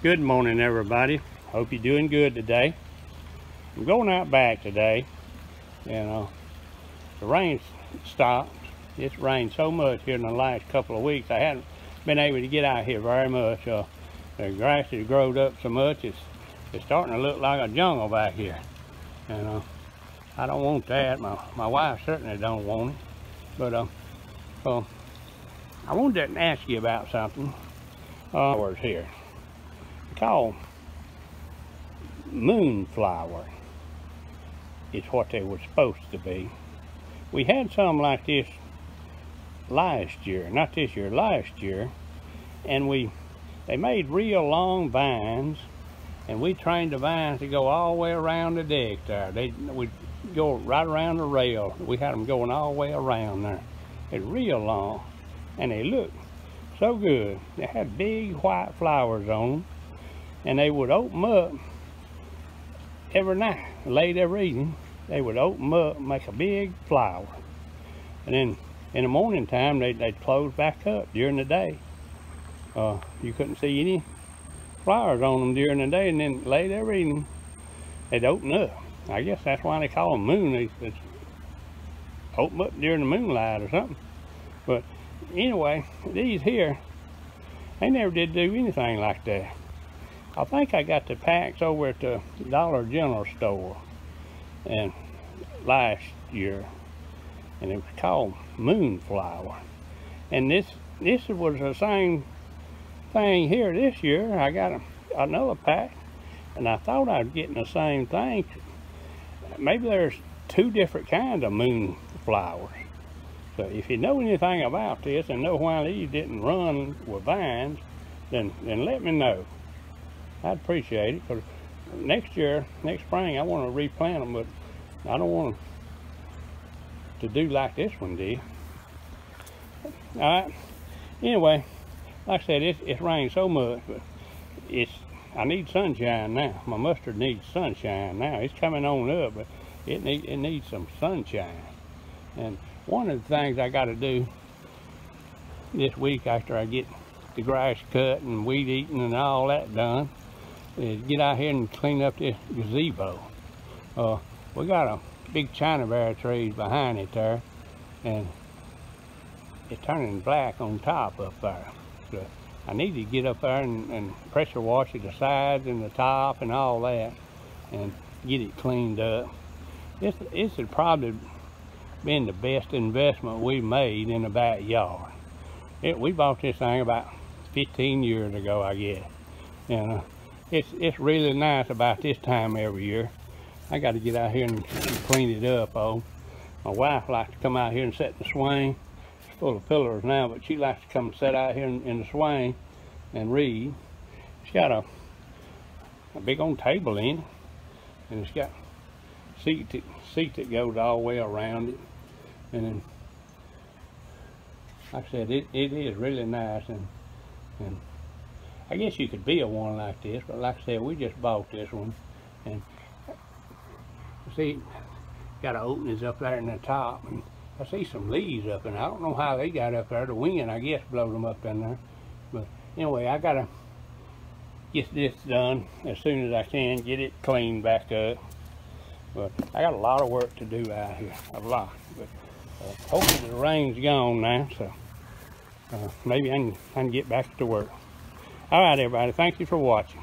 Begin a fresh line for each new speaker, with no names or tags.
Good morning, everybody. Hope you're doing good today. I'm going out back today. You know, the rain stopped. It's rained so much here in the last couple of weeks. I hadn't been able to get out here very much. Uh, the grass has grown up so much, it's, it's starting to look like a jungle back here. You know, I don't want that. My, my wife certainly don't want it. But, uh, uh, I wanted to ask you about something. Uh, here called moonflower is what they were supposed to be. We had some like this last year, not this year, last year, and we they made real long vines, and we trained the vines to go all the way around the deck there. They would go right around the rail. We had them going all the way around there. It's real long, and they looked so good. They had big white flowers on them and they would open up every night, late every evening. They would open up, make a big flower, and then in the morning time they, they'd close back up during the day. Uh, you couldn't see any flowers on them during the day, and then late every evening they'd open up. I guess that's why they call them moon. They, they open up during the moonlight or something. But anyway, these here, they never did do anything like that. I think I got the packs over at the Dollar General store and last year and it was called Moonflower. And this this was the same thing here this year. I got a, another pack and I thought I was getting the same thing. Maybe there's two different kinds of moonflowers. So if you know anything about this and know why these didn't run with vines, then, then let me know. I'd appreciate it because next year, next spring, I want to replant them, but I don't want to do like this one did. All right. Anyway, like I said, it's, it's rained so much, but it's I need sunshine now. My mustard needs sunshine now. It's coming on up, but it need it needs some sunshine. And one of the things I got to do this week after I get the grass cut and weed eating and all that done is get out here and clean up this gazebo. Uh, we got a big chinaberry trees behind it there, and it's turning black on top up there. So I need to get up there and, and pressure wash the sides and the top and all that, and get it cleaned up. This, this has probably been the best investment we made in the backyard. It, we bought this thing about 15 years ago, I guess. And uh, it's it's really nice about this time every year. I got to get out here and, clean it up. Oh, my wife likes to come out here and sit in the swing. It's full of pillars now, but she likes to come sit out here in, in the swing and read. She's got a a big old table in it, and it's got seat that, seat that goes all the way around it, and then like I said, it, it is really nice and and I guess you could build one like this, but like I said, we just bought this one. And see, got to open openings up there in the top. And I see some leaves up and I don't know how they got up there. The wind, I guess, blowed them up in there. But anyway, I got to get this done as soon as I can, get it cleaned back up. But I got a lot of work to do out here, a lot. But uh, hopefully the rain's gone now, so uh, maybe I can, I can get back to work. All right, everybody. Thank you for watching.